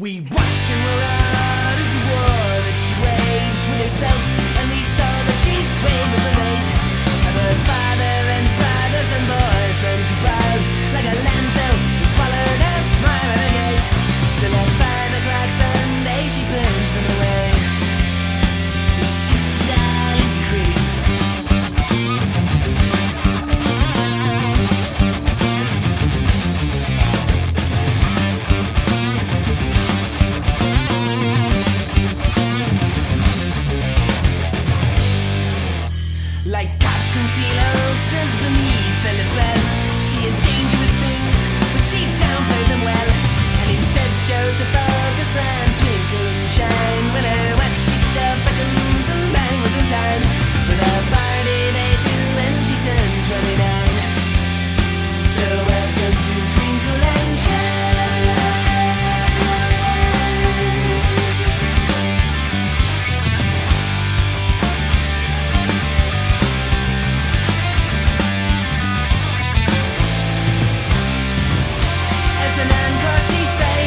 We she fades.